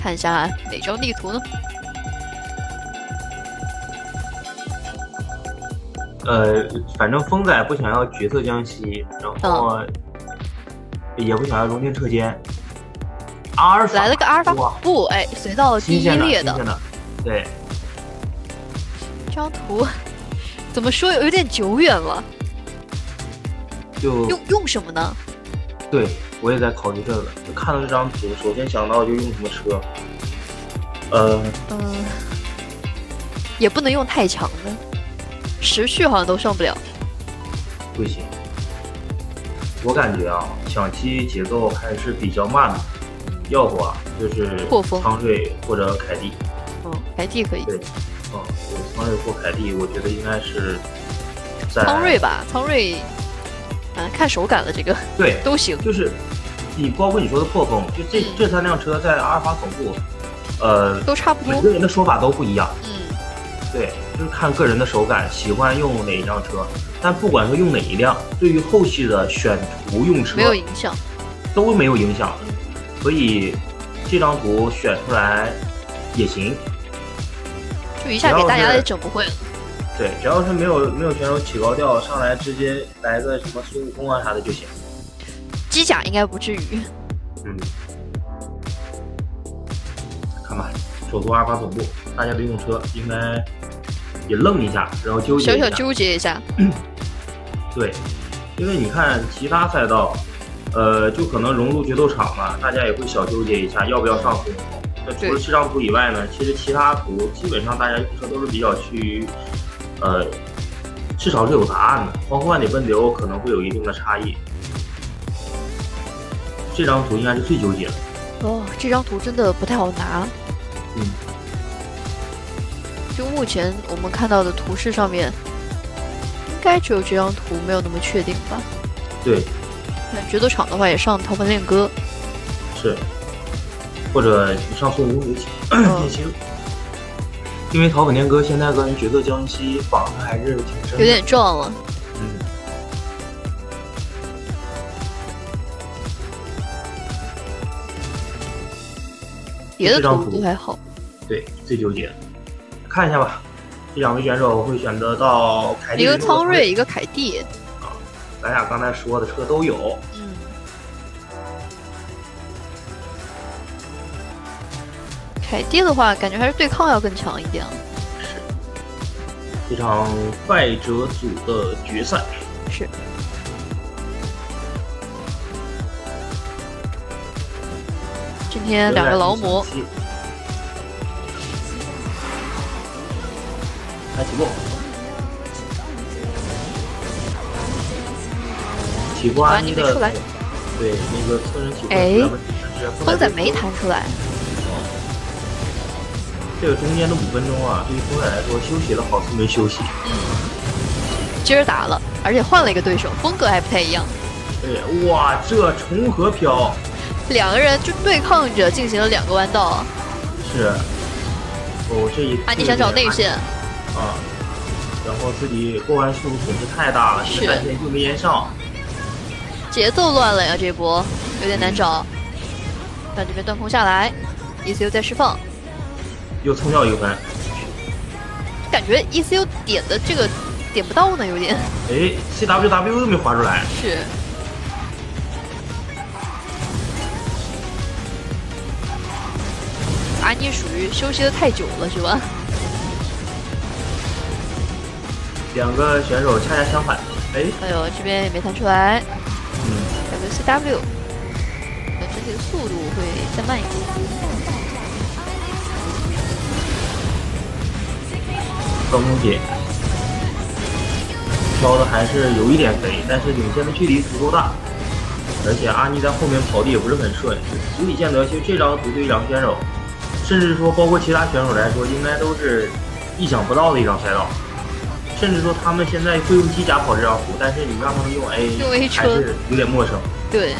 看一下哪张地图呢？呃，反正风仔不想要角色江西，然后也不想要熔天车间。阿尔法来了个阿尔法哇不，哎，随到了第一列的的，对，这张图，怎么说有点久远了？就用用什么呢？对我也在考虑这个。就看到这张图，首先想到就用什么车？呃，嗯，也不能用太强的，时序好像都上不了。不行，我感觉啊，抢七节奏还是比较慢的，要不啊就是苍瑞或者凯蒂。嗯，凯蒂可以，对，嗯，对，苍瑞或凯蒂，我觉得应该是在苍瑞吧，苍瑞，啊，看手感了，这个对，都行。就是你包括你说的破风，就这嗯这三辆车在阿尔法总部，呃，都差不多每个人的说法都不一样，嗯，对，就是看个人的手感，喜欢用哪一辆车。但不管说用哪一辆，对于后续的选图用车没有影响。都没有影响的，所以这张图选出来也行。就一下给大家也整不会了。对，只要是没有没有选手起高调，上来直接来个什么孙悟空啊啥的就行。机甲应该不至于。嗯，看吧，首都阿尔法总部，大家的用车应该也愣一下，然后纠结一下。小小纠结一下，对，因为你看其他赛道，呃，就可能融入决斗场嘛，大家也会小纠结一下要不要上孙悟空。那除了对这张图以外呢，其实其他图基本上大家用车都是比较趋于，呃，至少是有答案的，包括万里奔流可能会有一定的差异。这张图应该是最纠结的。哦，这张图真的不太好拿。嗯，就目前我们看到的图示上面，应该只有这张图没有那么确定吧？对，那决斗场的话也上桃本恋歌，是，或者你上孙悟空也 行，嗯也行。因为桃本恋歌现在跟角色江西绑的还是挺深的，有点撞了。嗯。别的图都还好。对，最纠结。看一下吧，这两位选手会选择到凯蒂一个苍瑞，一个凯蒂。啊咱俩刚才说的车都有。凯蒂的话，感觉还是对抗要更强一点啊。这场败者组的决赛，是。今天两个劳模，开起步，起步啊，安妮的你没出来，对那个侧身起步哎风仔没弹出来。这个中间的五分钟啊，对于风仔来说休息了好似没休息。嗯今儿打了，而且换了一个对手，风格还不太一样。对，哇，这重合飘两个人就对抗着进行了两个弯道啊！是，哦，这一啊，你想找内线？啊，然后自己过弯速度损失太大了，是这个单线又没延上，节奏乱了呀，这波有点难找。但这边断空下来，ECU 在释放，又蹭掉一个分。感觉 ECU 点的这个点不到呢，有点哎，CWW 都没划出来，是。阿妮属于休息的太久了，是吧？两个选手恰恰相反。哎，哎呦，这边也没弹出来，嗯，感觉 CW，那整体的速度会再慢一点。高空姐挑的还是有一点肥，但是领先的距离足够大，而且阿妮在后面跑的也不是很顺，足以见得其实这张图对于两个选手，甚至说包括其他选手来说，应该都是意想不到的一张赛道。甚至说他们现在会用机甲跑这张图，但是你让他们用 A，用 A 车还是有点陌生。对，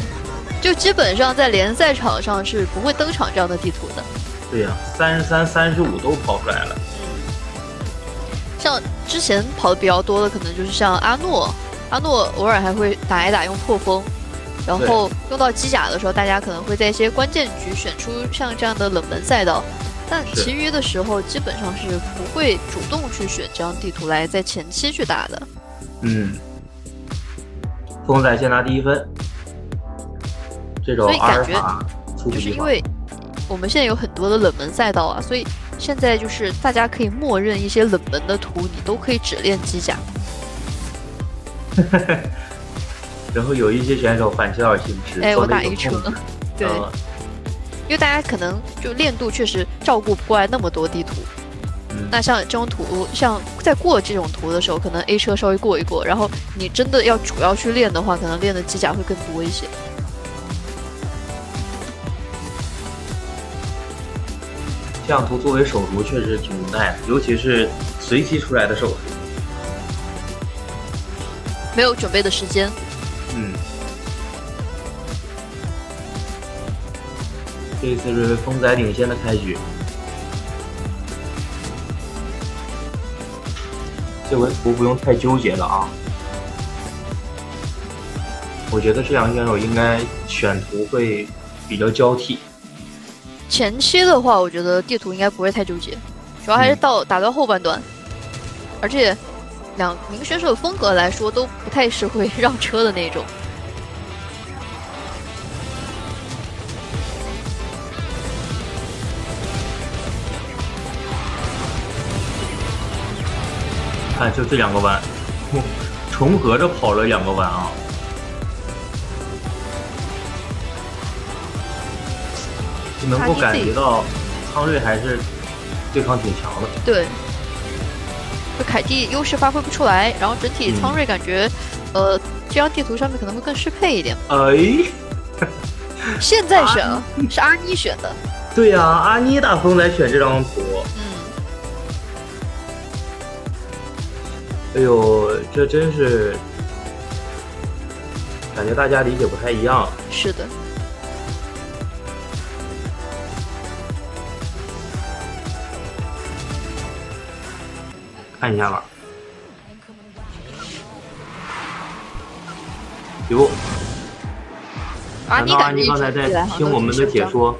就基本上在联赛场上是不会登场这样的地图的。对呀、三十三、三十五都跑出来了。像之前跑的比较多的，可能就是像阿诺，阿诺偶尔还会打一打用破风，然后用到机甲的时候，大家可能会在一些关键局选出像这样的冷门赛道，但其余的时候基本上是不会主动去选这张地图来在前期去打的。嗯，风仔先拿第一分，这种所以感觉阿尔法出就。是因为我们现在有很多的冷门赛道啊，所以现在就是大家可以默认一些冷门的图，你都可以只练机甲。然后有一些选手反其道而行之，哎，我打 A 车，对，呃因为大家可能就练度确实照顾不过来那么多地图。嗯那像这种图，像在过这种图的时候，可能 A 车稍微过一过，然后你真的要主要去练的话，可能练的机甲会更多一些。样图作为手图确实挺无奈的，尤其是随机出来的手图。没有准备的时间，嗯，这次是风仔领先的开局。这回图不用太纠结了啊！我觉得这两个选手应该选图会比较交替。前期的话，我觉得地图应该不会太纠结，主要还是到、打到后半段，而且两名选手的风格来说都不太是会 让车的那种。看，就这两个弯，重合着跑了两个弯啊！就能够感觉到苍瑞还是对抗挺强的。对，就凯蒂优势发挥不出来，然后整体苍瑞感觉，呃，这张地图上面可能会更适配一点。哎，现在选了，是阿妮选的，对呀、阿妮大风来选这张图，嗯，哎呦，这真是感觉大家理解不太一样。是的，看一下吧。哟，难道阿阿妮感觉一妮刚才在听我们的解说？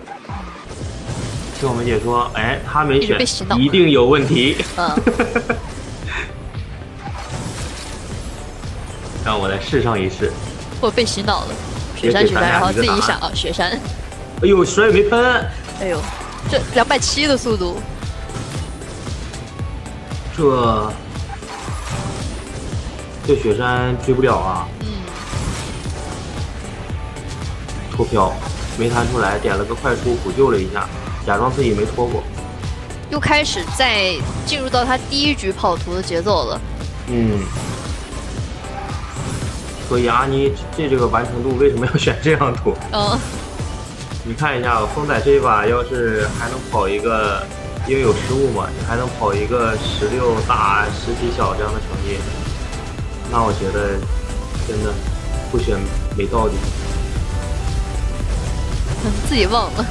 听我们解说，哎，他没选一定有问题。嗯，让我来试上一试。我被洗脑了。雪山雪山，然后自己想啊，雪山，哎呦，甩也没喷，哎呦，这两百七的速度，这这雪山追不了啊！嗯，脱飘没弹出来，点了个快出补救了一下，假装自己没脱过。又开始在进入到他第一局跑图的节奏了。嗯，所以阿妮这这个完成度为什么要选这张图？嗯，你看一下，风仔这一把要是还能跑一个，因为有失误嘛，你还能跑一个十六大十七小这样的成绩，那我觉得真的不选没道理。嗯 自己忘了。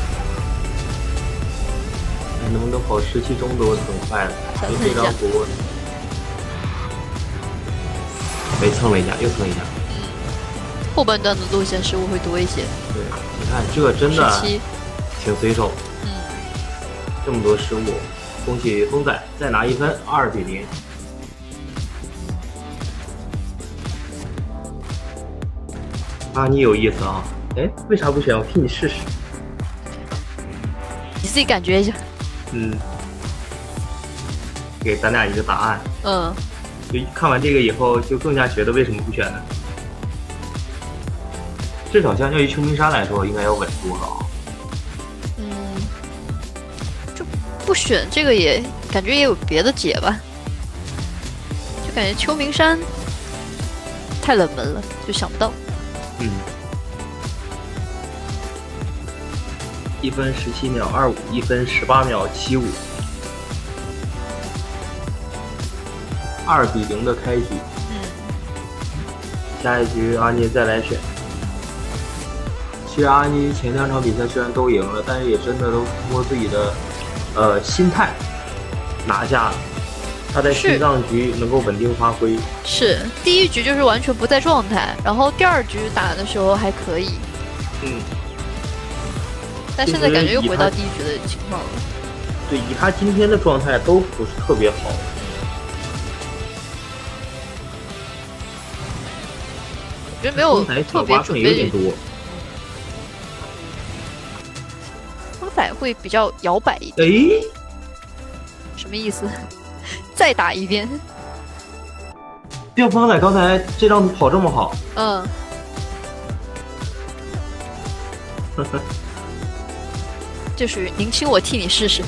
哎能不能跑十七中都很快的，因为这张图没蹭了一下，又蹭一下。后半段的路线失误会多一些。对，你看这真的挺随手，嗯，这么多失误，恭喜风仔再拿一分，二比零。啊，你有意思啊！哎，为啥不选？我替你试试。你自己感觉一下。嗯，给咱俩一个答案。嗯，就看完这个以后，就更加觉得为什么不选呢？至少相较于秋名山来说，应该要稳多了不选这个也感觉也有别的解吧，就感觉秋名山太冷门了，就想不到。嗯，一分十七秒二五，一分十八秒七五，二比零的开局。嗯，下一局阿妮再来选。其实阿妮前两场比赛虽然都赢了，但是也真的都通过自己的呃心态拿下他在是心脏局能够稳定发挥。是第一局就是完全不在状态，然后第二局打的时候还可以，嗯，但现在感觉又回到第一局的情况了。对，以他今天的状态都不是特别好。我觉得没有特别准有点备，多。会比较摇摆一点，哎，什么意思？再打一遍，这方仔刚才这张图跑这么好，嗯，呵呵这属于您亲我替你试试，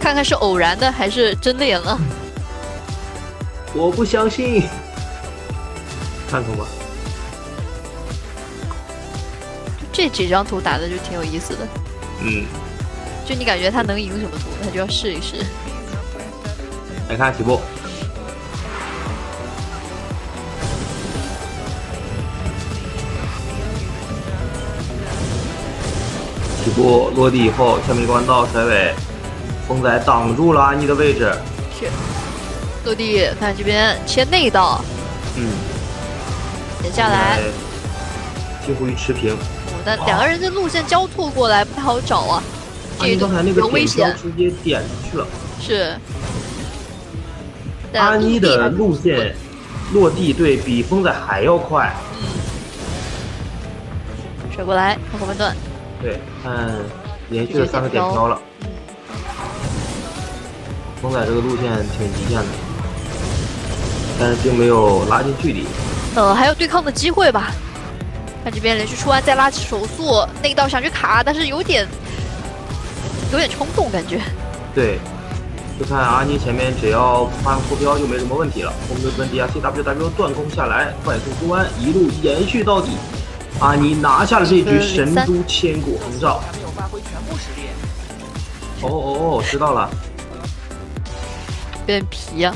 看看是偶然的还是真练了。我不相信。看看吧，这几张图打的就挺有意思的，嗯，就你感觉他能赢什么图，他就要试一试。来看起步。起步落地以后，下面关到甩尾，风仔挡住了安妮的位置。是，落地看这边切内道，嗯，点下来，几乎于持平。两个人的路线交错过来不太好找啊，这一段安妮刚才那个。直接点出去了。是，但安妮的路线落地对比风仔还要快。甩过来，看后半段，对，看连续的三个点飘了。风仔这个路线挺极限的，但是并没有拉近距离。呃，还有对抗的机会吧。看这边连续出完，再拉起手速，那一道想去卡，但是有点有点冲动感觉。对，就看阿妮前面只要不发脱标就没什么问题了。红队跟 D R C W W 断空下来，快速出弯，一路延续到底。阿妮拿下了这局神都千古横扫。没有发挥全部实力。哦哦哦，知道了。有点皮啊。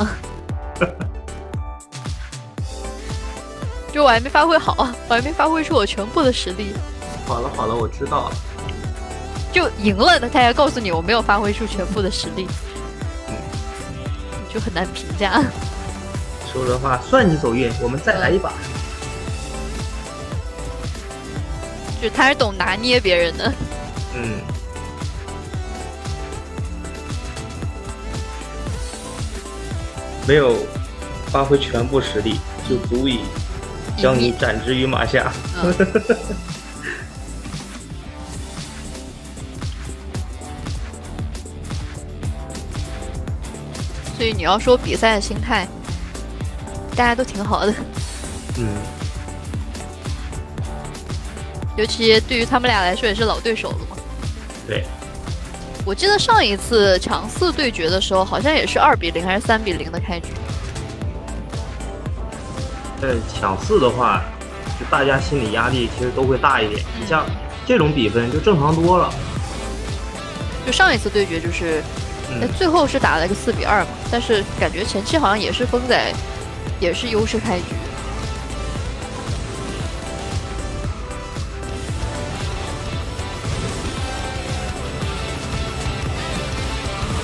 就我还没发挥好，我还没发挥出我全部的实力，好了好了，我知道了。就赢了的，他还告诉你我没有发挥出全部的实力，就很难评价。说实话，算你走运，我们再来一把。就他是懂拿捏别人的，嗯，没有发挥全部实力，就足以将你斩之于马下。嗯 所以你要说比赛的心态，大家都挺好的，嗯，尤其对于他们俩来说也是老对手了嘛。对，我记得上一次强四对决的时候，好像也是二比零还是三比零的开局。呃，抢四的话，就大家心理压力其实都会大一点。你像这种比分就正常多了。就上一次对决就是，那嗯，最后是打了个四比二嘛，但是感觉前期好像也是风仔也是优势开局。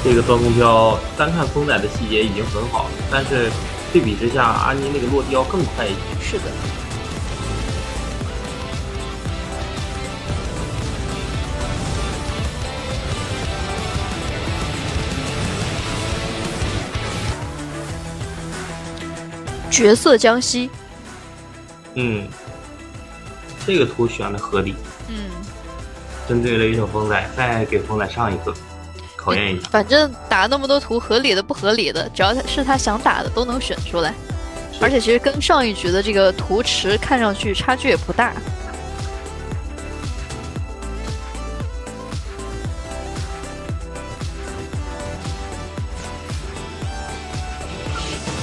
这个端空飘，单看风仔的细节已经很好了，但是对比之下，阿妮那个落地要更快一些。是的，绝色江西，嗯，这个图选的合理，嗯，针对雷霆风仔，再给风仔上一课，考验一下。反正打那么多图，合理的不合理的，只要他是他想打的，都能选出来。而且其实跟上一局的这个图池看上去差距也不大。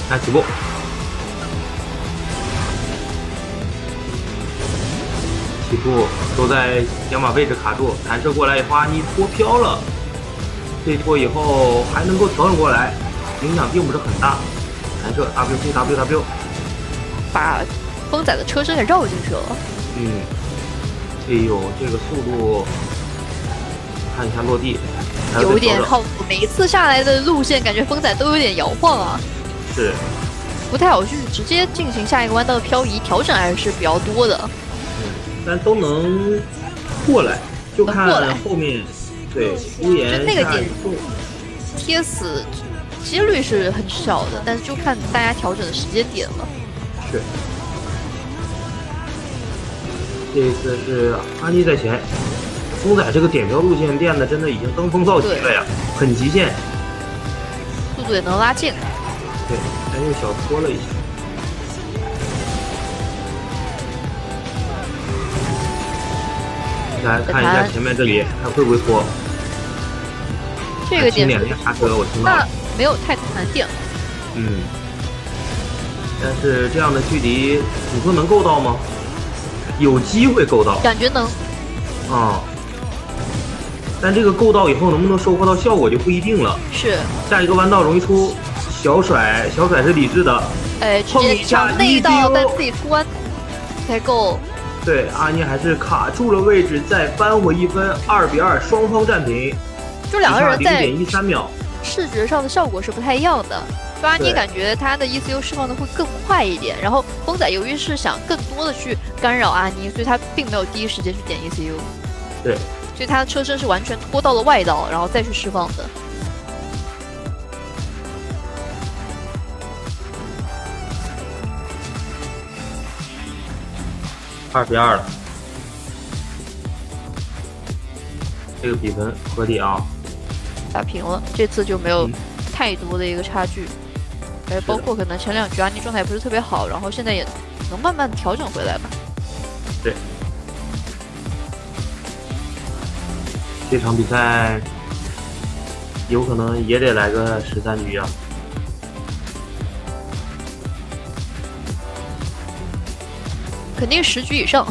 看起步，起步都在两码位置卡住，弹射过来以后，阿妮脱飘了，退脱以后还能够调整过来，影响并不是很大。弹射 W C W W，把风仔的车身给绕进去了。嗯，哎呦，这个速度看一下落地，有点靠谱。每一次下来的路线，感觉风仔都有点摇晃啊，是，不太好去直接进行下一个弯道的漂移调整，还是比较多的。嗯，但都能过来，就看后面对屋檐那个点贴死几率是很小的，但是就看大家调整的时间点了。是。这一次是阿妮在前，风仔这个点标路线练的真的已经登峰造极了呀，很极限，速度也能拉近。对，但又小拖了一下。来看一下前面这里，看会不会拖。这个点刹车，我听到。了没有太难点了。嗯。但是这样的距离，你说能够到吗？有机会够到，感觉能，啊，但这个够到以后能不能收获到效果就不一定了。是，下一个弯道容易出小甩，小甩是理智的。哎，碰一下内道，但自己出弯才够。对，阿妮还是卡住了位置，再扳回一分，二比二，双方战平。就两个人在零点一三秒，视觉上的效果是不太一样的。抓你感觉他的 ECU 释放的会更快一点，然后风仔由于是想更多的去干扰阿妮，所以他并没有第一时间去点 ECU。对，所以他的车身是完全拖到了外道，然后再去释放的。二比二了，这个比分合理啊，打平了，这次就没有太多的一个差距。哎，包括可能前两局阿妮状态不是特别好，然后现在也能慢慢调整回来吧。对，这场比赛有可能也得来个十三局啊，肯定十局以上，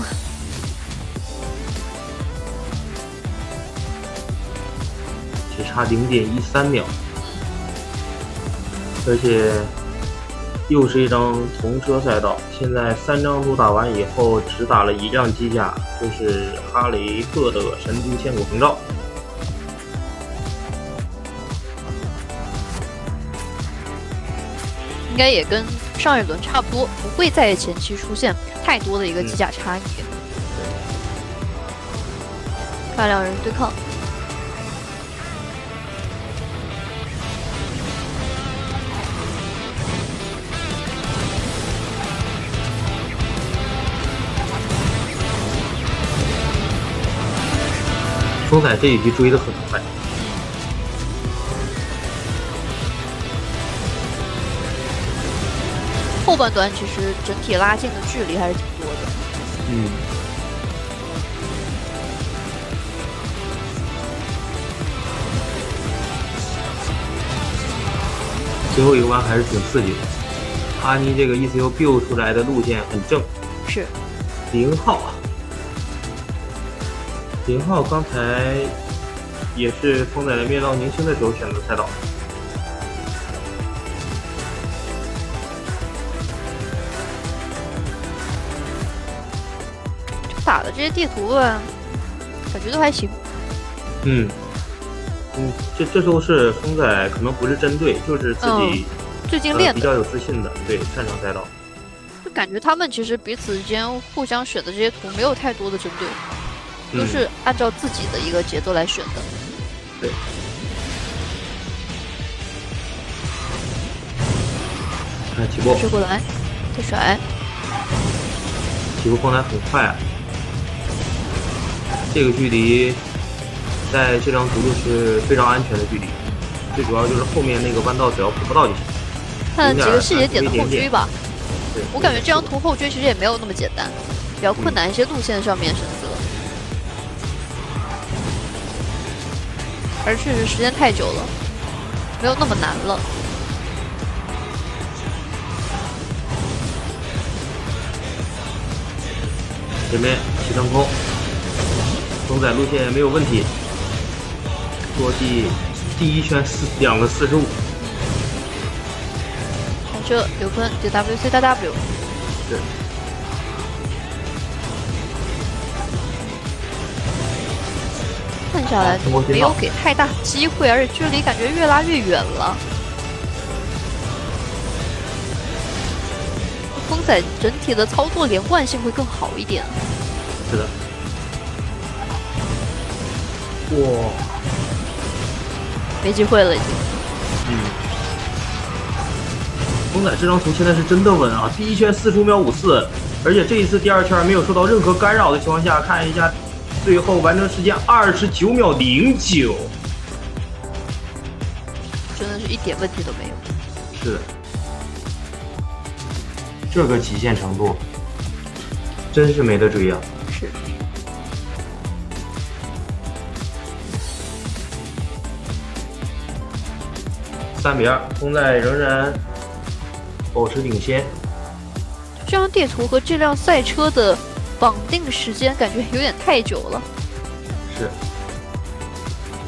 差零点一三秒。而且又是一张同车赛道，现在三张图打完以后，只打了一辆机甲，就是哈雷特的神都千古横照。应该也跟上一轮差不多，不会在前期出现太多的一个机甲差异。看两人对抗。风仔这一局追的很快，后半段其实整体拉近的距离还是挺多的。嗯，最后一个弯还是挺刺激的。阿妮这个 ECU build 出来的路线很正，是零号。零号刚才也是风仔灭道年轻的时候选择赛道，打的这些地图吧，感觉都还行。嗯，嗯，这这都是风仔可能不是针对，就是自己最近练的比较有自信的，对擅长赛道。就感觉他们其实彼此之间互相选的这些图没有太多的针对。都是按照自己的一个节奏来选的。对。看起步。追过来，再甩。起步过来很快啊！这个距离，在这张图就是非常安全的距离。最主要就是后面那个弯道只要扑不到就行。看几个细节点的后追吧。对。我感觉这张图后追其实也没有那么简单，比较困难一些路线上面选择。而确实时间太久了，没有那么难了。前面起升空，风仔路线也没有问题。落地第一圈四两个四十五。开车刘坤就 WC 下来没有给太大机会，而且距离感觉越拉越远了。风仔整体的操作连贯性会更好一点。是的。哇，没机会了已经。嗯。风仔这张图现在是真的稳啊！第一圈四十五秒五四，而且这一次第二圈没有受到任何干扰的情况下，看一下最后完成时间二十九秒零九，真的是一点问题都没有。是的。这个极限程度，真是没得追啊！是。三比二，风仔仍然保持领先。这张地图和这辆赛车的绑定时间感觉有点太久了。是。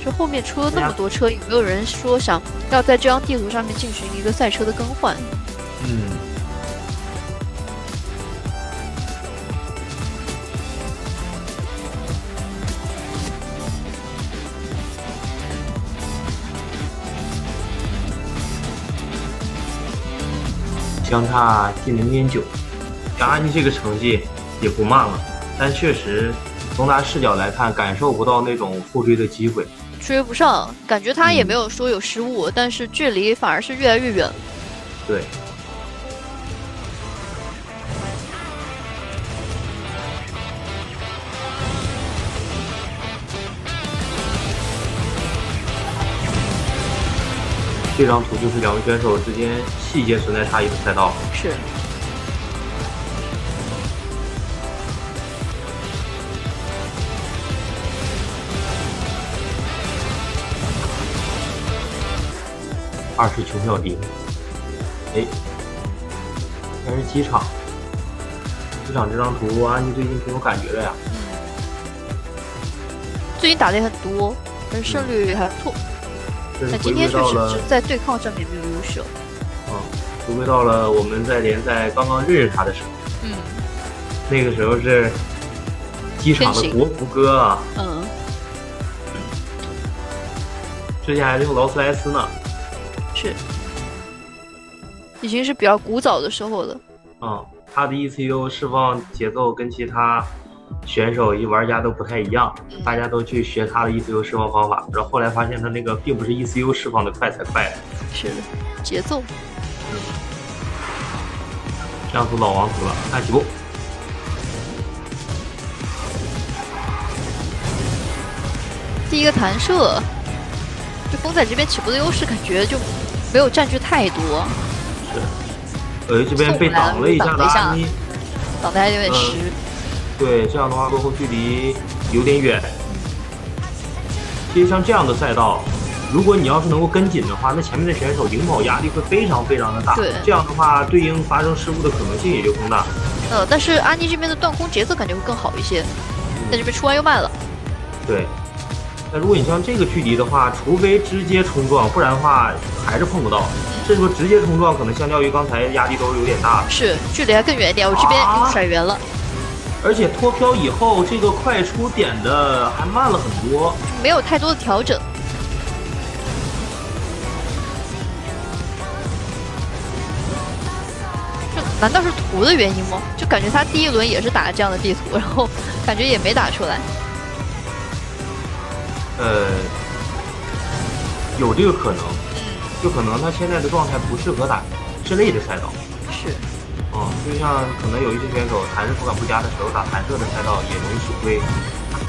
这后面出了那么多车，有没有人说想要在这张地图上面进行一个赛车的更换？嗯。相差近零点九，阿尼这个成绩也不慢了，但确实从他视角来看，感受不到那种后追的机会，追不上，感觉他也没有说有失误，但是距离反而是越来越远。对。这张图就是两位选手之间细节存在差异的赛道。是。二十九秒零。哎，还是机场。机场这张图，安妮最近挺有感觉的呀。最近打的也很多，但是胜率还不错。那今天确实是在对抗上面没有优势。啊，回归到了我们在联赛刚刚认识他的时候。嗯。那个时候是机场的国服哥啊。嗯。之前还是用劳斯莱斯呢。是。已经是比较古早的时候了。嗯，他的 ECU 释放节奏跟其他。选手与玩家都不太一样，大家都去学他的 ECU 释放方法，然后后来发现他那个并不是 ECU 释放的快才快，是的节奏。这样子老王图了，看起步。第一个弹射，这风仔这边起步的优势感觉就没有占据太多。是，呃，这边被挡了一下的阿妮，挡的还有点湿。对，这样的话落后距离有点远。其实像这样的赛道，如果你要是能够跟紧的话，那前面的选手领跑压力会非常非常的大。对，这样的话对应发生失误的可能性也就更大。呃，但是阿妮这边的断空节奏感觉会更好一些，在这边出弯又慢了。对，那如果你像这个距离的话，除非直接冲撞，不然的话还是碰不到。甚至说直接冲撞，可能相较于刚才压力都是有点大的。是，距离还更远一点。我这边甩圆了。而且脱漂以后，这个快出点的还慢了很多，没有太多的调整。这难道是图的原因吗？就感觉他第一轮也是打这样的地图，然后感觉也没打出来。呃，有这个可能，就可能他现在的状态不适合打之类的赛道。是。嗯，就像可能有一些选手弹射手感不佳的时候打弹射的赛道也容易吃亏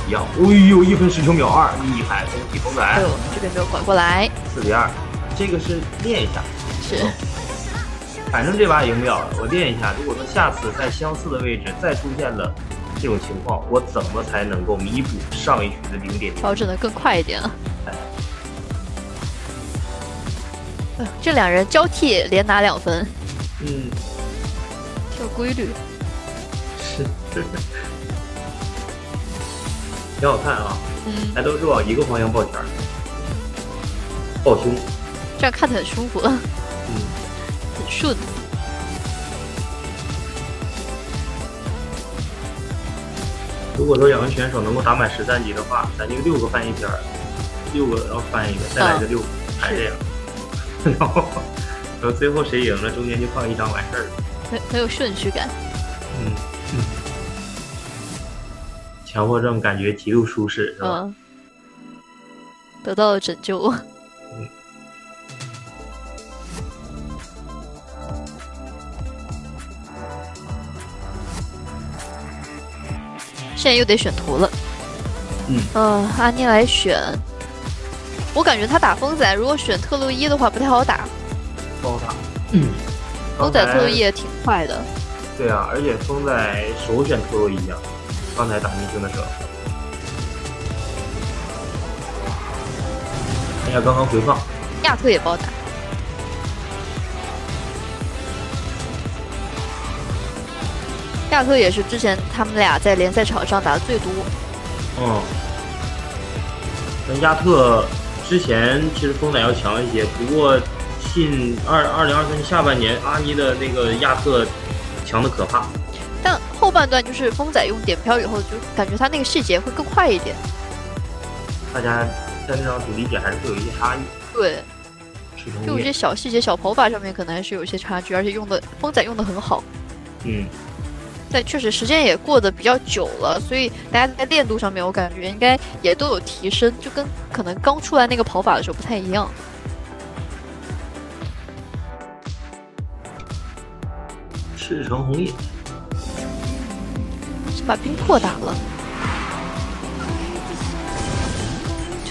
一样。哎呦，一分十九秒二，厉害！恭喜风仔。对我们，这边没有拐过来。四比二，这个是练一下。是。反正这把赢不了了，我练一下。如果说下次在相似的位置再出现了这种情况，我怎么才能够弥补上一局的零点？调整的更快一点啊！哎，这两人交替连拿两分。嗯。有规律，是，挺好看啊。嗯，还都是往一个方向抱拳，抱胸，这样看着很舒服。嗯，很顺。如果说两个选手能够打满十三级的话，咱就六个翻一篇儿，六个然后翻一个，再来一个六个，还这样。然后，然后最后谁赢了，中间就放一张完事儿了。很很有顺序感。嗯嗯，强迫症感觉极度舒适，是吧？嗯，得到了拯救。现在又得选图了。嗯呃，阿妮来选。我感觉他打风仔，如果选特洛伊的话不太好打。不好打。嗯，风仔特洛伊也挺快的。对啊，而且风仔首选特洛伊啊，刚才打明星的时候。看一下，刚刚回放，亚特也不好打。亚特也是之前他们俩在联赛场上打的最多。嗯，那亚特之前其实风仔要强一些，不过近二二零二三年下半年，阿尼的那个亚特强的可怕。但后半段就是风仔用点漂以后，就感觉他那个细节会更快一点。大家在那张图理解还是会有一些差异。对，就有些小细节、小跑法上面可能还是有一些差距，而且用的风仔用的很好。嗯，但确实时间也过得比较久了，所以大家在练度上面，我感觉应该也都有提升，就跟可能刚出来那个跑法的时候不太一样。赤城红叶，先把冰魄打了，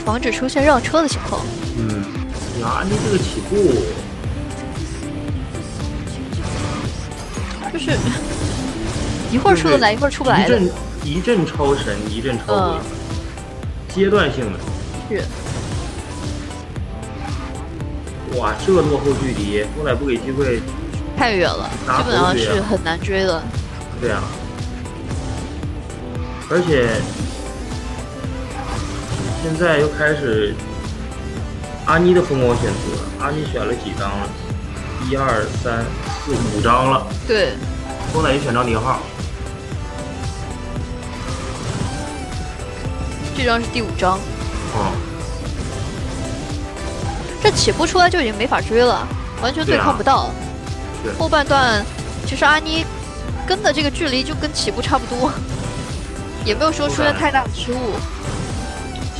防止出现让车的情况。嗯，呀，阿妮这个起步，就是一会儿出得来，一会儿出不来的。一阵一阵超神，一阵超嗯鬼，阶段性的。是，哇，这落后距离，风仔不给机会，太远了，拿基本上是很难追的。对啊。而且现在又开始阿妮的疯狂选择，阿妮选了几张了？一二三四五张了，对，风仔也选张零号。这张是第五张，哦，这起步出来就已经没法追了，完全对抗不到。是后半段其实阿妮跟的这个距离就跟起步差不多，也没有说出现太大的失误。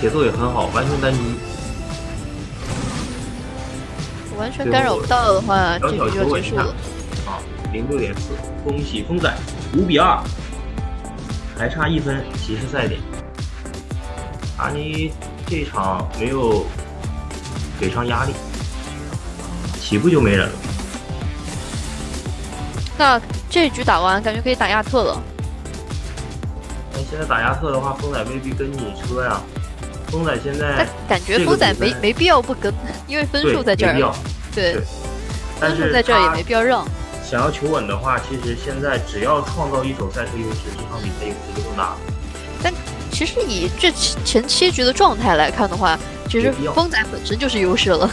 节奏也很好，完全单机。完全干扰不到的话，这局就要结束了。啊，零六点四，恭喜风仔五比二，还差一分骑士赛点。阿妮这场没有给上压力，起步就没人了。那这局打完，感觉可以打亚特了。那现在打亚特的话，风仔未必跟你车呀。风仔现但在感觉风仔没没必要不跟，因为分数在这儿。对对，分数在这儿也没必要让。想要求稳的话，其实现在只要创造一手赛车优势，这场比赛优势就更大了。其实以这前前七局的状态来看的话，其实风仔本身就是优势了。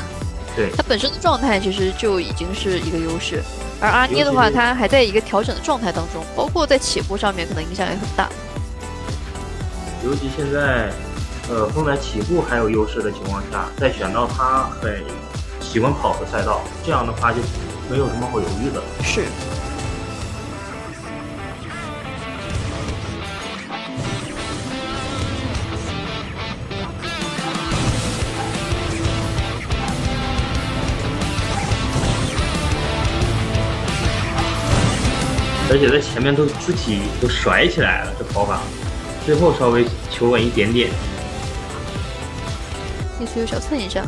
对 他本身的状态其实就已经是一个优势，而阿捏的话，他还在一个调整的状态当中，包括在起步上面可能影响也很大。尤其现在，呃，风仔起步还有优势的情况下，再选到他很喜欢跑的赛道，这样的话就没有什么好犹豫的。是，而且在前面都自己都甩起来了，这跑法，最后稍微求稳一点点。那次有小蹭一下，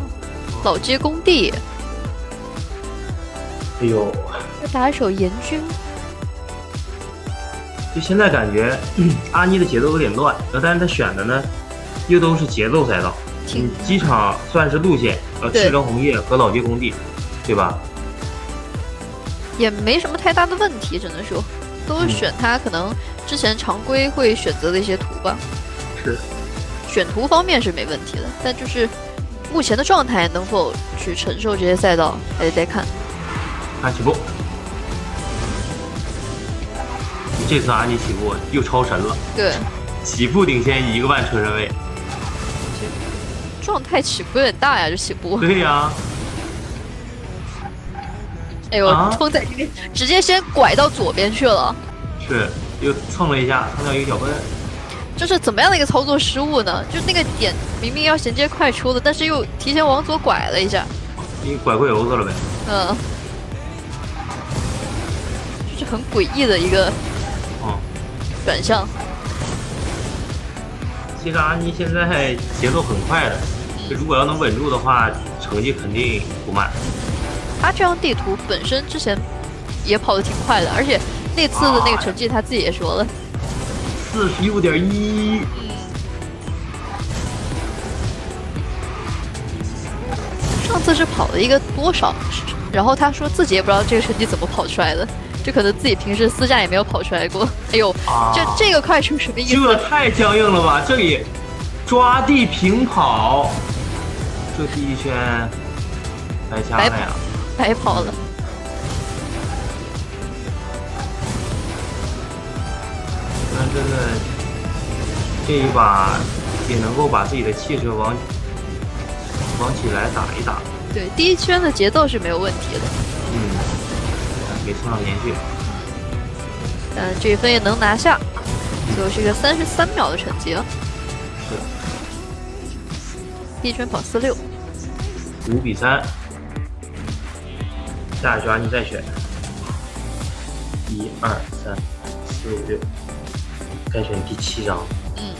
老街工地哎呦，再打一手严军，就现在感觉、嗯阿妮的节奏有点乱，呃但是她选的呢，又都是节奏赛道。挺嗯，机场算是路线，呃，赤城红叶和老街工地，对吧？也没什么太大的问题，只能说都选他可能之前常规会选择的一些图吧。是。选图方面是没问题的，但就是目前的状态能否去承受这些赛道，还得再看。看起步，这次阿妮起步又超神了。对，起步领先一个半车身位。状态起步有点大呀，这起步。对呀。哎呦，冲在这边，直接先拐到左边去了。是，又蹭了一下，蹭掉一个小分。就是怎么样的一个操作失误呢？就那个点明明要衔接快出的，但是又提前往左拐了一下。你拐过油子了呗？嗯。就是很诡异的一个，嗯，转向。其实阿妮现在节奏很快的，如果要能稳住的话，成绩肯定不慢。他这张地图本身之前也跑得挺快的，而且那次的那个成绩他自己也说了，四十六点一。上次是跑了一个多少？然后他说自己也不知道这个成绩怎么跑出来的，就可能自己平时私下也没有跑出来过。哎呦，这这个快出什么意思？这太僵硬了吧！这里抓地平跑，这第一圈白瞎了呀！白跑了。那这个，这一把也能够把自己的气势往往起来打一打。对，第一圈的节奏是没有问题的。嗯，给蹭上连续。嗯，这一分也能拿下，最后是一个三十三秒的成绩啊。是。第一圈跑四六。五比三。下一抓你再选，一二三四五六，该选第七张。嗯，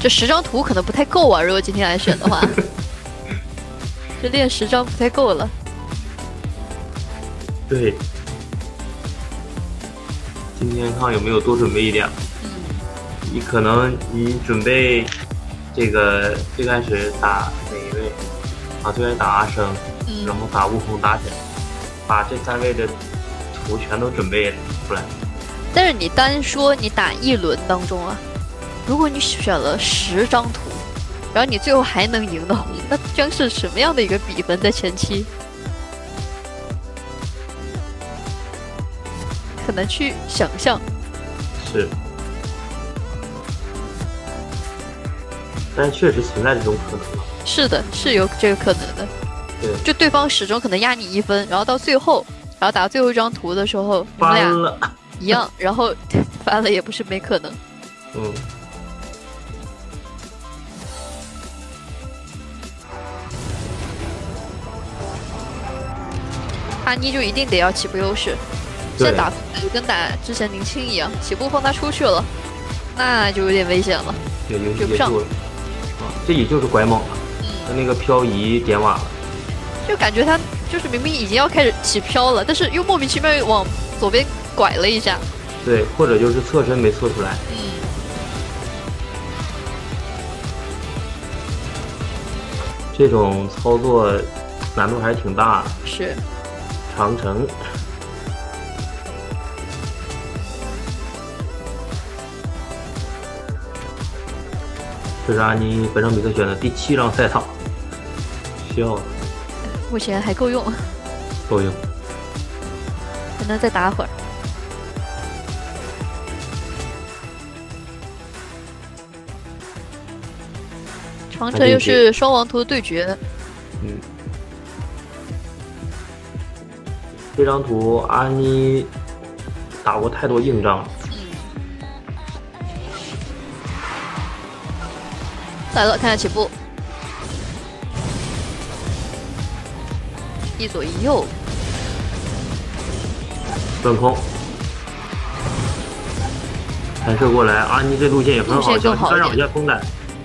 这十张图可能不太够啊，如果今天来选的话，这练十张不太够了。对，今天看有没有多准备一点。嗯，你可能你准备这个最开始打哪一位？啊，最开始打阿生。然后把悟空打起来，把这三位的图全都准备出来。但是你单说你打一轮当中啊，如果你选了十张图，然后你最后还能赢的话，那将是什么样的一个比分在前期？很难去想象。是，但确实存在这种可能。是的，是有这个可能的。就对方始终可能压你一分，然后到最后，然后打到最后一张图的时候，你们俩一样，然后 翻了也不是没可能。嗯。阿妮就一定得要起步优势，现在打就跟打之前林青一样，起步放他出去了，那就有点危险了，追不上。啊，这也就是拐猛了，他那个漂移点晚了。就感觉他就是明明已经要开始起飘了，但是又莫名其妙往左边拐了一下。对，或者就是侧身没侧出来。嗯。这种操作难度还是挺大的。是。长城。这是安妮本场比赛选的第七张赛场。笑。目前还够用，够用，还能再打会儿。长城又是双王图的对决。嗯，这张图阿妮打过太多硬仗。嗯。来了，看下起步。一左一右，断空，弹射过来。阿妮这路线也很好，想干扰一下风胆，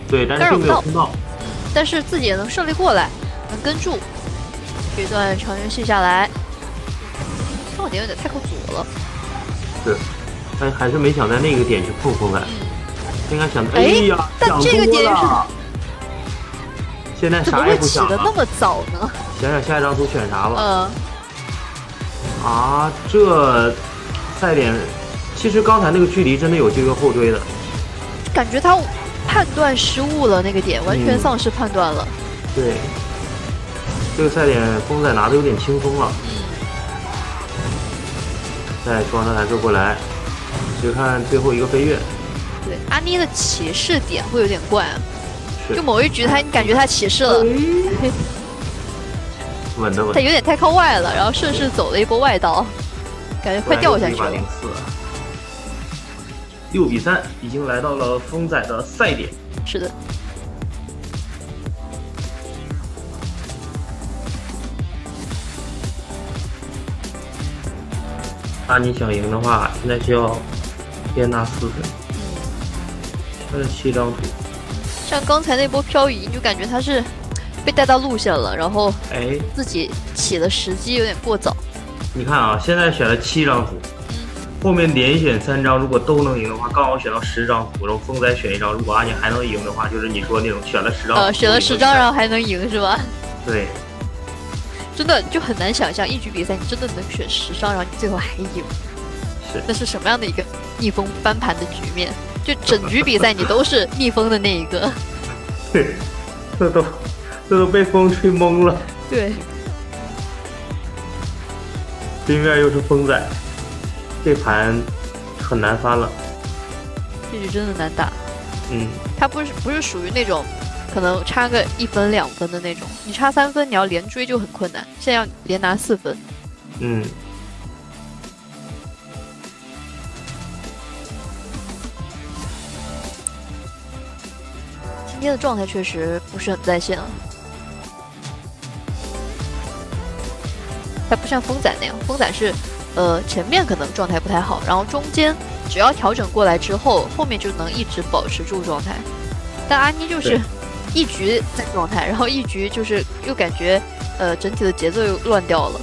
对，但是并没有冲到。但是自己也能顺利过来，能跟住。这段长援系下来，到点有点太靠左了。是，但还是没想在那个点去碰风胆，应该想。哎呀，但这个点是。现在啥也不想了。怎么会起的那么早呢？想想下一张图选啥吧。嗯。啊，这赛点，其实刚才那个距离真的有机会后追的。感觉他判断失误了，那个点完全丧失判断了。对。这个赛点风仔拿的有点轻松了。嗯。再双车弹射过来，就看最后一个飞跃。对，阿妮的起势点会有点怪啊，就某一局他你感觉他起势了，稳的稳他。有点太靠外了，然后顺势走了一波外刀，感觉快掉下去了六比三，已经来到了风仔的赛点。是的，那你想赢的话，现在需要先拿四分，嗯，这是七张图。像刚才那波漂移，你就感觉他是被带到路线了，然后哎，自己起的时机有点过早。你看啊，现在选了七张图，后面连选三张，如果都能赢的话，刚好选到十张图，然后风仔选一张，如果阿宁还能赢的话，就是你说那种选了十张，呃，选了十张，然后还能赢是吧？对，真的就很难想象，一局比赛你真的能选十张，然后你最后还赢，是那是什么样的一个逆风翻盘的局面？就整局比赛你都是逆风的那一个。对，这都这都被风吹懵了。对，对面又是风仔，这盘很难翻了。这局真的难打。嗯，他不是不是属于那种可能差个一分两分的那种，你差三分你要连追就很困难，现在要连拿四分。嗯，今天的状态确实不是很在线啊。它不像风仔那样，风仔是，呃，前面可能状态不太好，然后中间只要调整过来之后，后面就能一直保持住状态。但阿妮就是一局在状态，然后一局就是又感觉，呃，整体的节奏又乱掉了。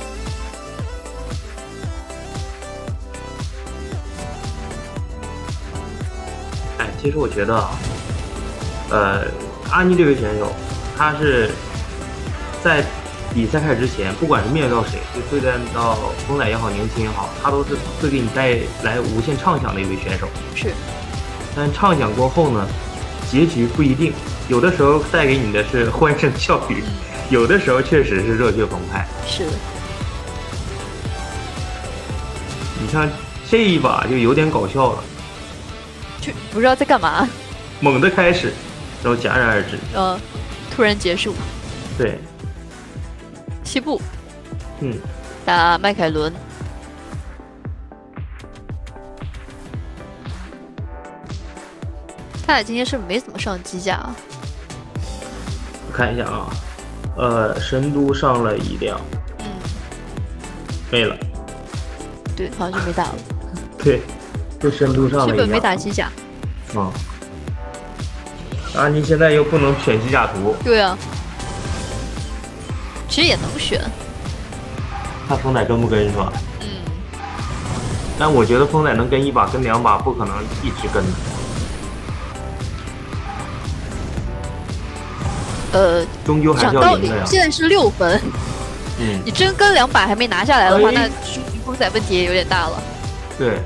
哎，其实我觉得啊，呃，阿妮这位选手，他是在比赛开始之前，不管是面对到谁，就对战到风仔也好，宁青也好，他都是会给你带来无限畅想的一位选手。是，但畅想过后呢，结局不一定，有的时候带给你的是欢声笑语，有的时候确实是热血澎湃。是的，你像这一把就有点搞笑了，就不知道在干嘛，猛的开始，然后戛然而止。呃，突然结束。对，西部嗯，打迈凯伦，他俩今天是没怎么上机甲啊？我看一下啊，呃，神都上了一辆，嗯，没了。对，好像就没打了。对，就神都上了基本没。打机甲。啊。啊，你现在又不能选机甲图，对啊，其实也能选。看风仔跟不跟是吧？嗯，但我觉得风仔能跟一把跟两把，不可能一直跟。呃，终究还是要赢的呀，。现在是六分，嗯，你真跟两把还没拿下来的话，哎那风仔问题也有点大了。对。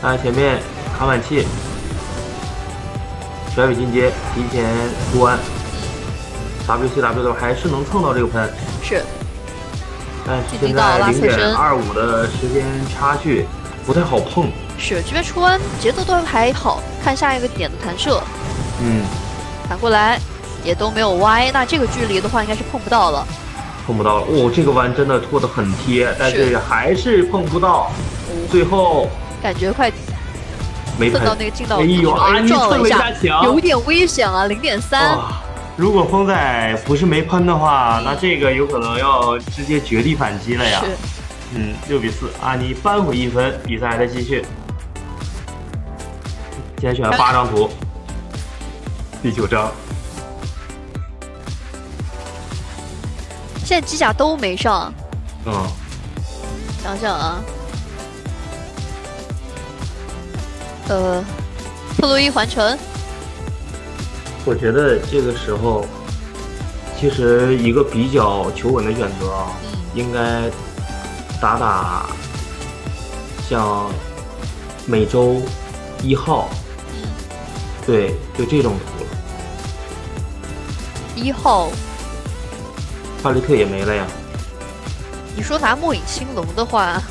看前面卡满器，甩尾进阶，提前出弯，WCW 的还是能蹭到这个喷，是，但进行现到拉在零点二五的时间差距不太好碰。是，这边出弯节奏都还好，看下一个点的弹射，嗯，弹过来也都没有歪，那这个距离的话应该是碰不到了。碰不到了。哦，这个弯真的拖得很贴，但是是还是碰不到。最后感觉快没喷蹭到。那个进道哎呦，里去了，啊，你撞了一下蹭了一下，墙。有点危险啊，零点三。如果风仔不是没喷的话，那这个有可能要直接绝地反击了呀。是，嗯，六比四，阿尼扳回一分，比赛还在继续。现在选了八张图，第九张。现在机甲都没上，嗯，想想啊，呃，特洛伊环城，我觉得这个时候，其实一个比较求稳的选择啊，嗯，应该打打像每周一号，嗯，对，就这种图了。一号帕雷特也没了呀。你说拿末影青龙的话，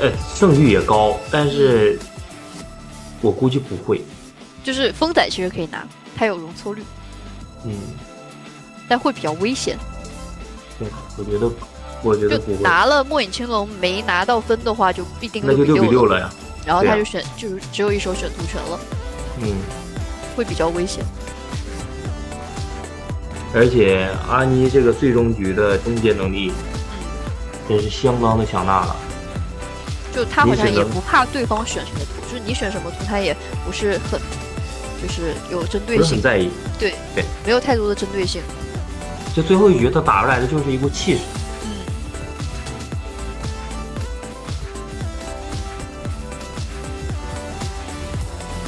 呃，胜率也高，但是我估计不会。就是风仔其实可以拿，它有容错率，嗯，但会比较危险。对，我觉得，我觉得。拿了末影青龙没拿到分的话，就必定那就六比六了呀。然后他就选，就是只有一手选图权了，嗯，会比较危险。而且阿妮这个最终局的终结能力嗯，真是相当的强大了。就他好像也不怕对方选什么图，就是你选什么图，他也不是很，就是有针对性很，在意。对对，没有太多的针对性。就最后一局他打出来的就是一股气势。嗯，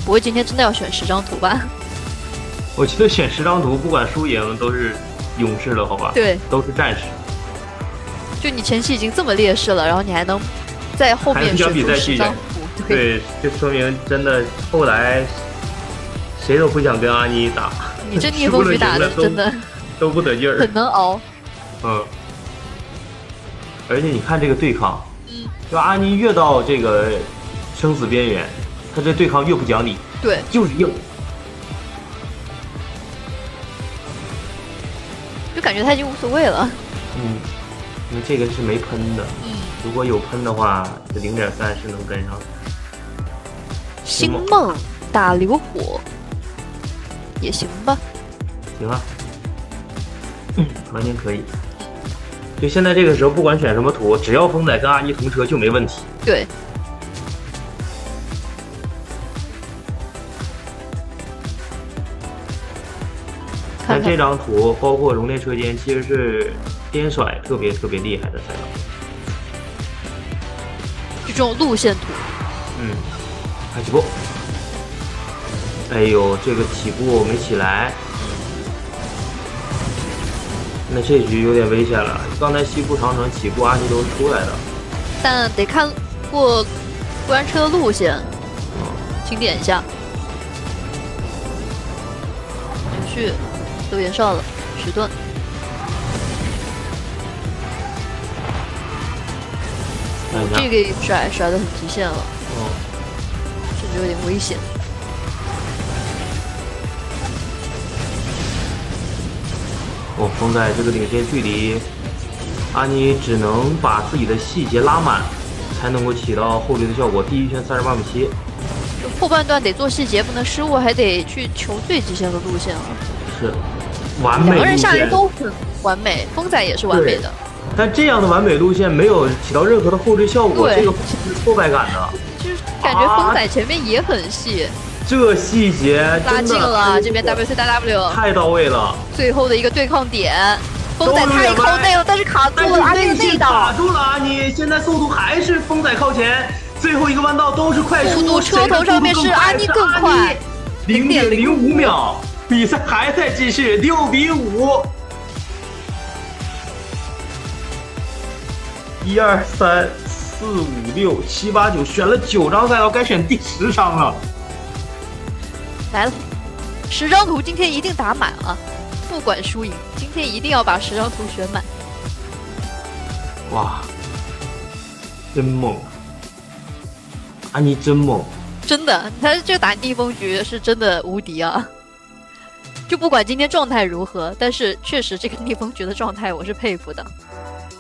不会今天真的要选十张图吧？我觉得选十张图，不管输赢都是勇士了，好吧？对，都是战士。就你前期已经这么劣势了，然后你还能在后面选出十张图，对，就说明真的后来谁都不想跟阿妮打，你这逆 风局打的真的都不得劲儿很。能熬。嗯，而且你看这个对抗，嗯，就阿妮越到这个生死边缘，他这对抗越不讲理，对，就是硬。就感觉他已经无所谓了。嗯，因为这个是没喷的，嗯，如果有喷的话，这零点三是能跟上的。星梦打流火也行吧。行啊，嗯，完全可以。就现在这个时候，不管选什么图，只要风仔跟阿妮同车就没问题。对，看这张图包括熔炼车间，其实是颠甩特别特别厉害的赛道。就这种路线图，嗯，开起步。哎呦，这个起步没起来，那这局有点危险了。刚才西部长城起步阿尼都是出来的，但得看过过山车的路线，嗯，清点一下。程序都延上了，迟钝。看一下，这个甩甩的很极限了，嗯，甚至有点危险。哦，风仔这个领先距离，阿妮只能把自己的细节拉满，才能够起到后追的效果。第一圈三十八米七，就后半段得做细节，不能失误，还得去求最极限的路线啊。是完美路两个人下来。都很完美，风仔也是完美的。但这样的完美路线没有起到任何的后追效果，对这个是挫败感的。就是感觉风仔前面也很细，这细节拉近了这边 W C W 太到位了，最后的一个对抗点，风仔太靠内了，但是卡住了阿尼内线的，卡住了阿尼，现在速度还是风仔靠前，最后一个弯道都是快出，速度车头上面是阿尼更快，零点零五秒，比赛还在继续，六比五。一二三四五六七八九，选了九张赛道，该选第十张了。来了，十张图今天一定打满啊，不管输赢，今天一定要把十张图选满。哇，真猛！安妮真猛，真的，他这个打逆风局是真的无敌啊！就不管今天状态如何，但是确实这个逆风局的状态我是佩服的。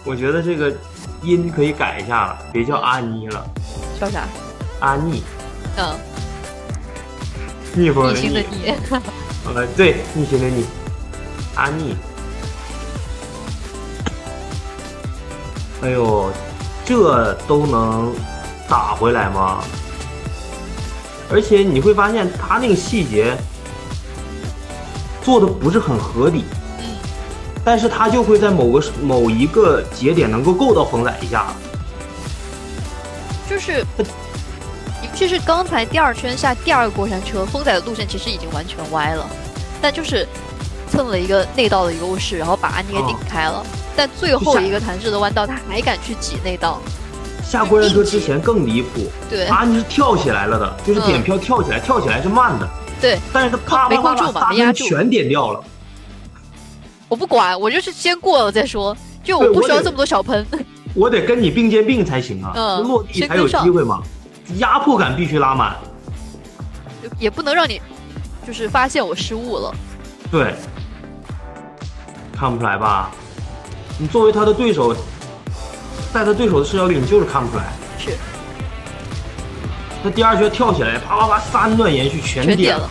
我觉得这个音可以改一下了，别叫阿妮了，叫啥？阿妮，嗯，逆风的逆的逆，呃，对，逆行的逆，阿妮。哎呦，这都能打回来吗？而且你会发现他那个细节做的不是很合理，嗯，但是他就会在某个某一个节点能够够到风仔一下。就是，尤其是刚才第二圈下第二个过山车，风仔的路线其实已经完全歪了，但就是蹭了一个内道的优势，然后把安妮给顶开了。但最后一个弹射的弯道，他还敢去挤内道，下过山车之前更离谱，对。安妮是跳起来了的，就是点飘跳起来，跳起来是慢的，对，但是他啪啪啪没控住把仨嘛没压住。分全点掉了。我不管，我就是先过了再说。就我不需要这么多小喷。我得跟你并肩并才行啊，嗯落地才有机会嘛，压迫感必须拉满，也不能让你就是发现我失误了。对，看不出来吧？你作为他的对手，在他对手的视角里，你就是看不出来。是，他第二圈跳起来，啪啪啪，三段延续全点全了。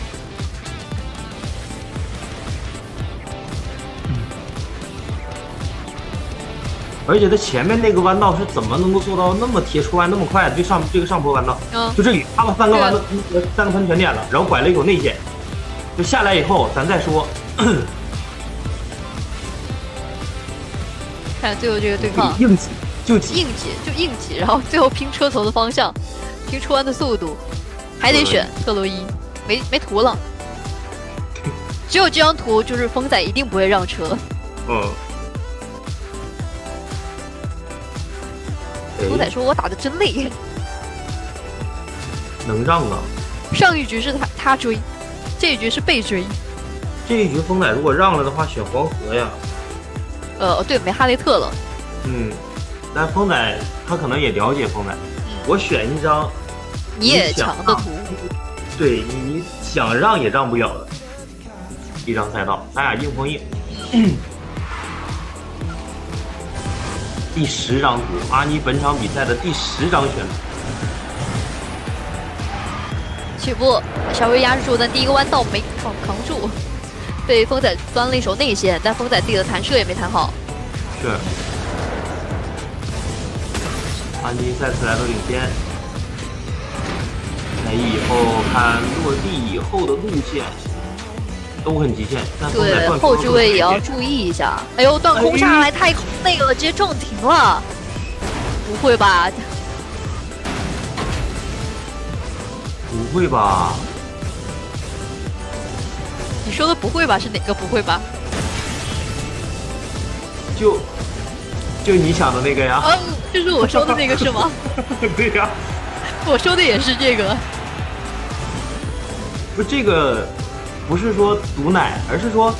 而且他前面那个弯道是怎么能够做到那么贴出弯那么快？这上这个上坡弯道，嗯，就这里啪啪三个弯道，三个喷全点了，然后拐了一口内线，就下来以后咱再说。看最后这个对抗，硬挤就挤，硬挤就硬挤，然后最后拼车头的方向，拼出弯的速度，还得选特洛伊，没没图了。只有这张图，就是风仔一定不会让车。嗯。风仔说：“我打的真累。”能让啊？上一局是他他追，这一局是被追。这一局风仔如果让了的话，选黄河呀。呃，对，没哈雷特了。嗯，但风仔他可能也了解风仔。嗯、我选一张你也强的图，对你你想让也让不了的一张赛道，咱俩硬碰硬。第十张图，阿尼本场比赛的第十张选图。起步稍微压制住，但第一个弯道没扛扛住。被风仔钻了一手内线，但风仔自己的弹射也没弹好。是，安迪再次来到领先。那以后看落地以后的路线都很极限，但对后置位也要注意一下。哎呦，断空上来太那个了，直接撞停了。不会吧？不会吧？你说的不会吧？是哪个不会吧？就就你想的那个呀？嗯，就是我说的那个是吗？对呀，我说的也是这个。不，这个不是说毒奶，而是说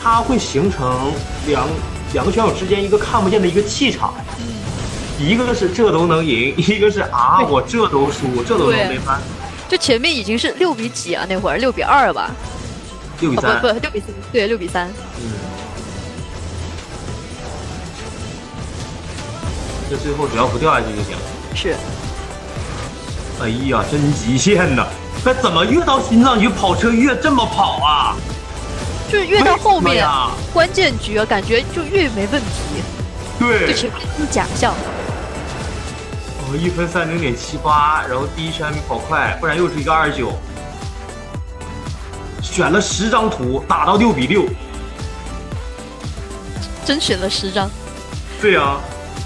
它会形成两两个选手之间一个看不见的一个气场。嗯。一个是这都能赢，一个是啊，我这都输，这都能没翻。就前面已经是六比几啊？那会儿六比二吧。六比三、哦，不不，六比四，对，六比三。嗯，这最后只要不掉下去就行。是。哎呀，真极限呐！可怎么越到心脏局跑车越这么跑啊？就是越到后面关键局啊，感觉就越没问题。对。就前面是假象。哦，一分三零点七八，然后第一圈还没跑快，不然又是一个二十九。选了十张图，打到六比六，真选了十张。对呀、啊，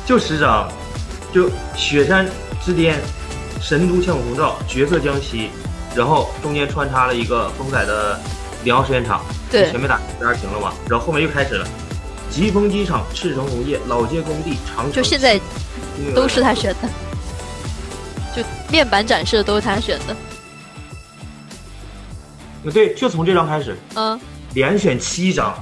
就十张，就雪山之巅、神都枪红照、绝色江西，然后中间穿插了一个风仔的联奥实验场，对，前面打第二停了嘛，然后后面又开始了疾风机场、赤城红叶、老街工地、长城，就现在都是他选的，就面板展示的都是他选的。对，就从这张开始，嗯，连选七张，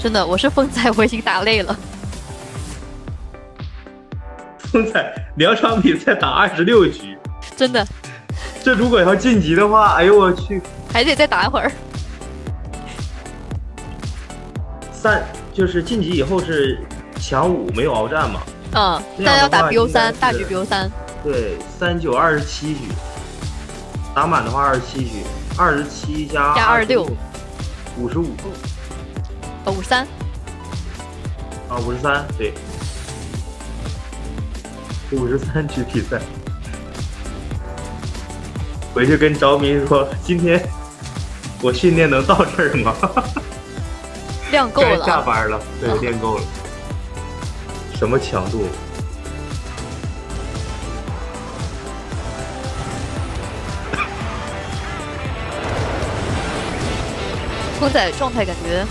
真的，我是风仔，我已经打累了。风仔两场比赛打二十六局，真的，这如果要晋级的话，哎呦我去，还得再打一会儿。三就是晋级以后是强五，没有鏖战嘛。嗯，但要打 BO 三，大局 BO 三。对，三九二十七局，打满的话二十七局，二十七加加二十六，五十五。哦，五十三。啊，五十三，对，五十三局比赛。回去跟着迷说，今天我训练能到这儿吗？练够了，下班了，对，嗯、练够了。什么强度？风仔状态感觉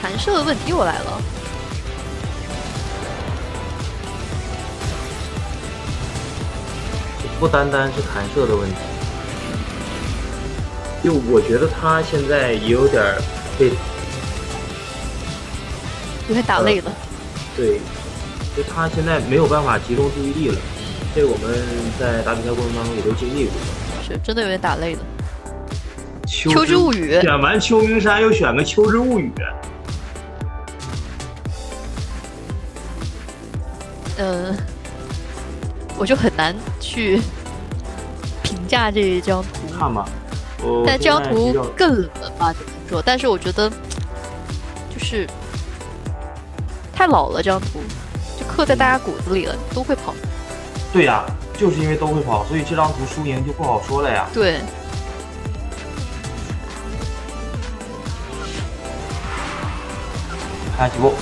弹射的问题又来了。不单单是弹射的问题，就我觉得他现在也有点儿被有点打累了。对，就他现在没有办法集中注意力了。这个我们在打比赛过程当中也都经历过。是真的有点打累了。秋秋之物语选完秋名山又选个秋之物语，嗯，我就很难去评价这张图。看吧。但这张图更冷门吧，只能说。但是我觉得，就是太老了，这张图就刻在大家骨子里了，都会跑。对呀、就是因为都会跑，所以这张图输赢就不好说了呀。对，看起步，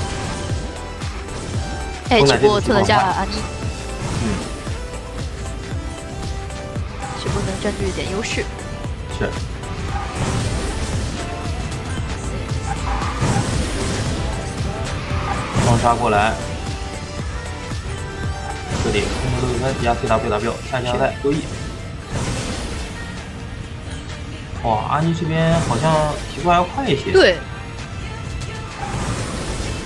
哎，风直奶这次情况播测了下快安妮，占据一点优势。是。双杀过来，这里空中六分加 CWW 下下带优异。哇，阿妮这边好像提速还要快一些。，对，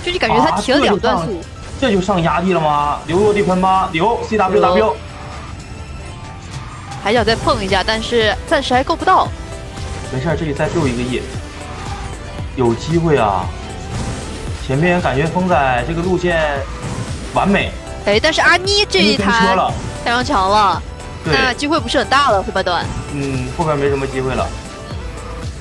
就你感觉他啊提了两段速，这就上压地了吗？留落地喷吗？留 CWW，还想再碰一下，但是暂时还够不到。没事儿，这里再丢一个亿有机会啊！前面感觉风仔这个路线完美，哎，但是阿妮这一台了，太阳强了，那对，机会不是很大了，后半段。嗯，后边没什么机会了。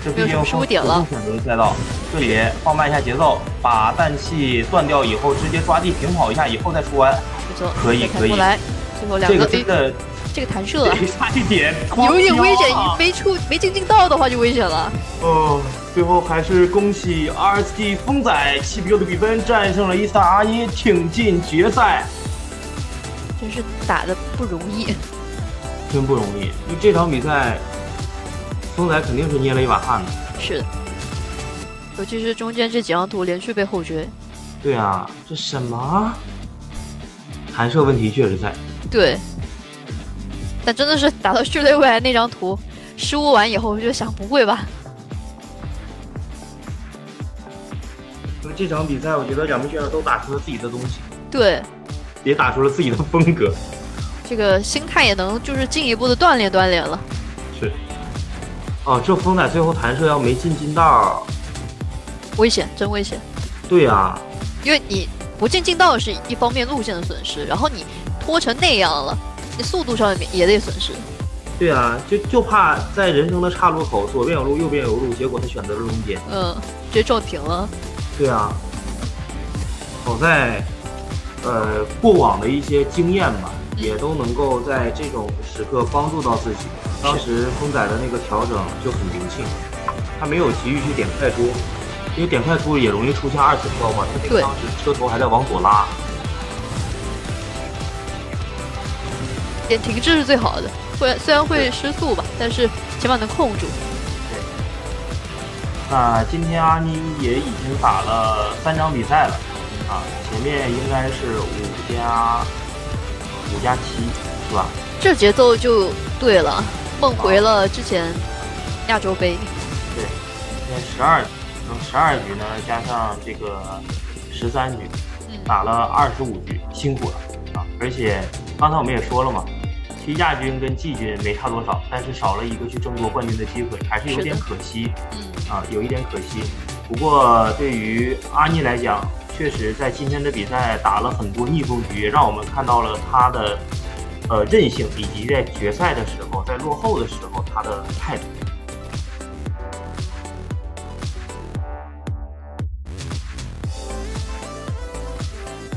这毕竟没有什么输点了主动选择的赛道，这里放慢一下节奏，把氮气断掉以后，直接抓地平跑一下，以后再出弯，可以可以最后两这个这，个真的这个弹射啊差一点，有点危险没出没进近道的话就危险了。哦，最后还是恭喜 RSG 风仔七比六的比分战胜了伊萨阿伊，挺进决赛，真是打的不容易。真不容易。就这场比赛，风仔肯定是捏了一把汗的。是的，尤其是中间这几张图连续被后追，对啊，这什么？弹射问题确实在。对。但真的是打到序列未来那张图，失误完以后我就想，不会吧？因为这场比赛，我觉得两名选手都打出了自己的东西，对，也打出了自己的风格。这个心态也能就是进一步的锻炼锻炼了。是。哦，这风仔最后弹射要没进近道，危险，真危险！对啊，因为你不进近道是一方面路线的损失，然后你拖成那样了，你速度上面也得损失。对啊，就就怕在人生的岔路口，左边有路，右边有路，结果他选择了中间。嗯，直接撞停了。对啊，好在，呃，过往的一些经验吧，也都能够在这种时刻帮助到自己。当时风仔的那个调整就很灵性，他没有急于去点快出，因为点快出也容易出现二次飘嘛。他那个对当时车头还在往左拉，点停滞是最好的，会虽然会失速吧，但是起码能控住。那今天阿妮也已经打了三场比赛了，啊，前面应该是五加五加七，是吧？这节奏就对了，梦回了之前亚洲杯。对，现在十二，嗯，十二局呢，加上这个十三局，嗯，打了二十五局，辛苦了啊！而且刚才我们也说了嘛，亚军跟季军没差多少，但是少了一个去争夺冠军的机会，还是有点可惜嗯，啊，有一点可惜。不过对于阿妮来讲，确实在今天的比赛打了很多逆风局，让我们看到了她的呃韧性，以及在决赛的时候，在落后的时候她的态度。